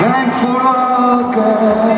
Thankful our guys